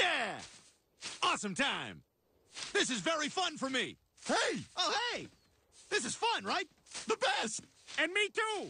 Yeah! Awesome time! This is very fun for me! Hey! Oh, hey! This is fun, right? The best! And me too.